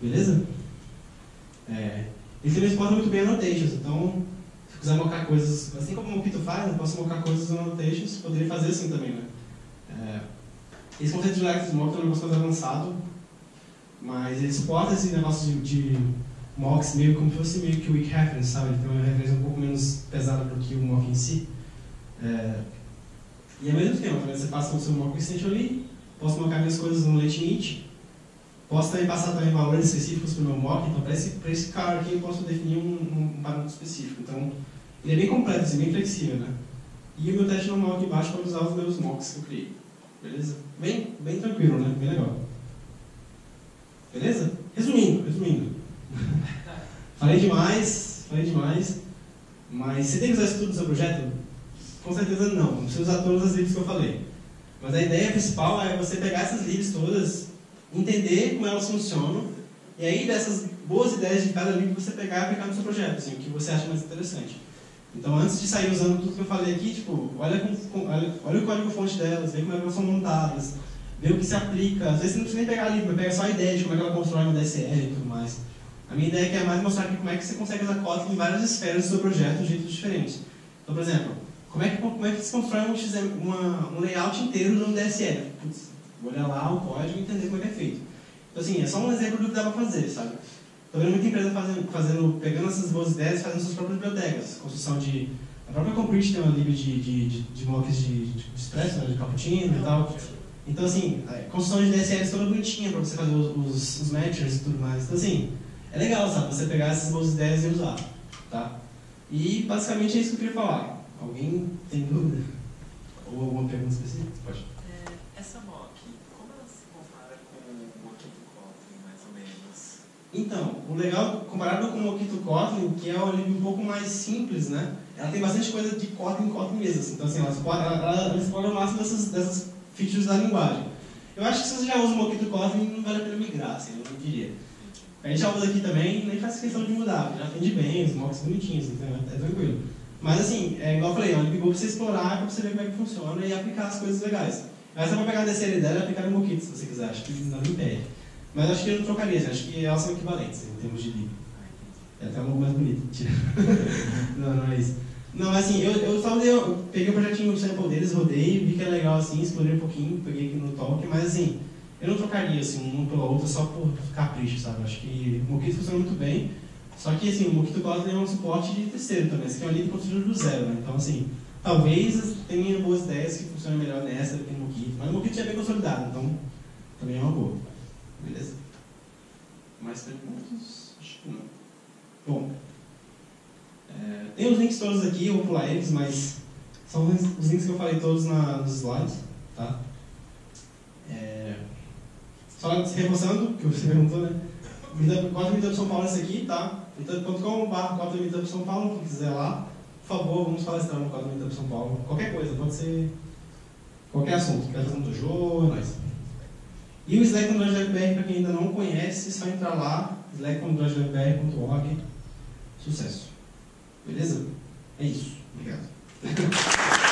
[SPEAKER 1] Beleza? É, ele também suporta muito bem annotations, então, quiser mocar coisas, assim como o Mockito faz, eu posso mocar coisas em annotations, poderia fazer assim também, né? É, esse conceito de Lex Mock é um negócio mais avançado, mas ele suporta esse negócio de, de mocks meio como se fosse meio que weak reference, sabe? Ele tem uma referência um pouco menos pesada do que o mock em si. É, e é mesmo esquema, você passa o seu mock extension ali, posso mocar minhas coisas no late init, posso também passar também valores específicos para o meu mock, então para esse, esse cara aqui eu posso definir um, um parâmetro específico. Então, ele é bem completo, assim, bem flexível, né? E o meu teste normal aqui embaixo para usar os meus mocks que eu criei. Beleza? Bem, bem tranquilo, né? Bem legal. Beleza? Resumindo, resumindo. falei demais, falei demais. Mas você tem que usar isso tudo no seu projeto? Com certeza não. Não precisa usar todas as libs que eu falei. Mas a ideia principal é você pegar essas libs todas, entender como elas funcionam, e aí dessas boas ideias de cada lib você pegar e aplicar no seu projeto, assim, o que você acha mais interessante. Então, antes de sair usando tudo que eu falei aqui, tipo, olha, com, olha, olha o código-fonte delas, vê como elas são montadas, vê o que se aplica. Às vezes você não precisa nem pegar mas pega só a ideia de como é que ela constrói uma DSL e tudo mais. A minha ideia é, é mais mostrar aqui como é que você consegue usar Kotlin em várias esferas do seu projeto de jeitos diferentes. Então, por exemplo, como é que, como é que se constrói um, uma, um layout inteiro no DSL? Putz, vou olhar lá o código e entender como é que é feito. Então, assim, é só um exemplo do que dá para fazer, sabe? Vendo muita empresa fazendo, fazendo, pegando essas boas ideias e fazendo suas próprias bibliotecas. Construção de. A própria Complete tem uma lib de, de, de, de blocos de, de, de expresso, né, de cappuccino e tal. Então, assim, a construção de DSLs toda bonitinha para você fazer os, os, os matchers e tudo mais. Então, assim, é legal, sabe? Você pegar essas boas ideias e usar, tá? E, basicamente, é isso que eu queria falar. Alguém tem dúvida? Ou alguma pergunta específica? Pode.
[SPEAKER 3] É, essa mock, como ela se compara com o mock do Kotlin, mais ou menos?
[SPEAKER 1] Então, o legal, comparado com o Mockito Kotlin, que é uma lib um pouco mais simples, né? Ela tem bastante coisa de Kotlin Kotlin mesmo. Assim. Então, assim, ela explora, ela, ela explora o máximo dessas, dessas features da linguagem. Eu acho que se você já usa o Mockito Kotlin, não vale a pena migrar, assim, eu não diria. A gente já usa aqui também, nem faz questão de mudar, já atende bem, os mocks bonitinhos, então é tranquilo. Mas assim, é igual eu falei, é um lib para você explorar, para você ver como é que funciona e aplicar as coisas legais. Mas você pode pegar a DCL dela e aplicar no Mockito, se você quiser, acho que nada impede. Mas acho que eu não trocaria, acho que elas são equivalentes em termos de lib. É até um pouco mais bonito. não, não é isso. Não, assim, eu, eu só dei, eu peguei o projetinho o sample deles, rodei, vi que é legal assim, explorei um pouquinho, peguei aqui no talk, mas assim, eu não trocaria assim, um pela outra só por capricho, sabe? Acho que o Mockito funciona muito bem, só que assim, o Mockito Kotlin é um suporte de terceiro também, esse aqui é uma linha construída do zero, né? Então assim, talvez tenha boas ideias que funcionem melhor nessa do que no Mockito, mas o Mockito já é bem consolidado, então também é uma boa. Beleza? Mais perguntas? Acho que não. Bom, é, tem os links todos aqui, eu vou pular eles, mas são os links que eu falei todos na, nos slides, tá? É, só reforçando, que você perguntou, né? Código Meetup São Paulo é esse aqui, tá? meetup.com.br Código Meetup São Paulo, quem quiser lá. Por favor, vamos palestrar no Código Meetup São Paulo. Qualquer coisa, pode ser qualquer assunto. Quer fazer um dojo, é nóis. E o Slack no DroidBR, para quem ainda não conhece, é só entrar lá, slack.droidbr.org. Sucesso. Beleza? É isso. Obrigado.